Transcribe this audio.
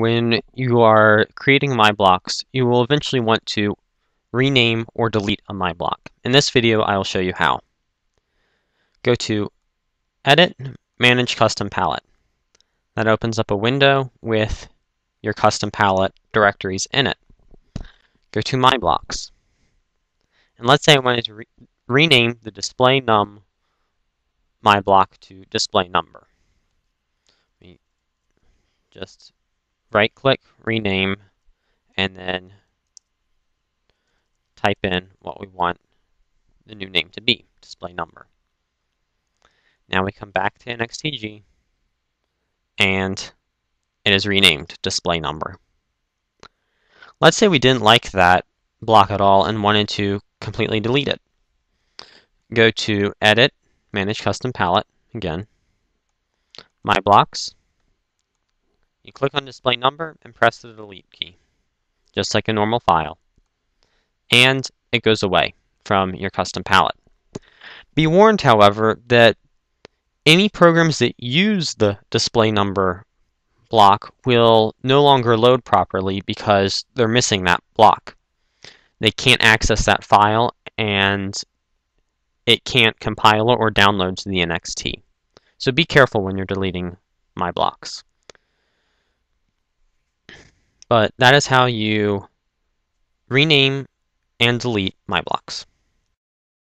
when you are creating my blocks, you will eventually want to rename or delete a my block. In this video, I will show you how. Go to Edit, Manage Custom Palette. That opens up a window with your custom palette directories in it. Go to My Blocks. And let's say I wanted to re rename the display num my block to display number. Just right click, rename, and then type in what we want the new name to be, display number. Now we come back to NXT-G and it is renamed display number. Let's say we didn't like that block at all and wanted to completely delete it. Go to Edit, Manage Custom Palette, again, My Blocks, you click on display number and press the delete key, just like a normal file. And it goes away from your custom palette. Be warned, however, that any programs that use the display number block will no longer load properly because they're missing that block. They can't access that file and it can't compile or download to the NXT. So be careful when you're deleting my blocks. But that is how you rename and delete MyBlocks.